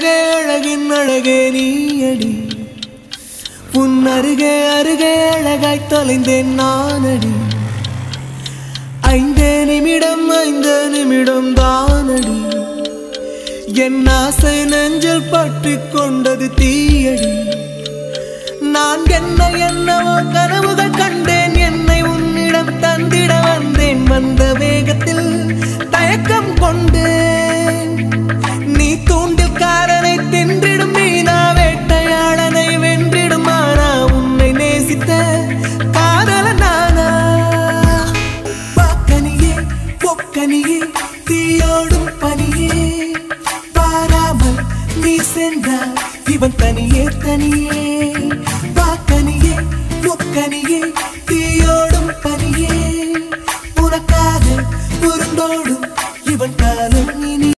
அழகே அழகின் அழகே நீயடி. உன் அருகே அருகே அழகாய் தொலைந்தேன் நானடி. ஐந்தே நிமிடம் ஐந்து நிமிடம் தானடி. என் ஆசை நெஞ்சில் பற்றி கொண்டது தீயடி. நான் என்ன என்னவோ கனவுகள் கண்டேன் கனியே தீயோடும் பனியே. பாராமல் நீ சென்றால் இவன் தனியே தனியே. பாக்கனியே முக்கனியே தீயோடும் பனியே. உனக்காக உருண்டோடும்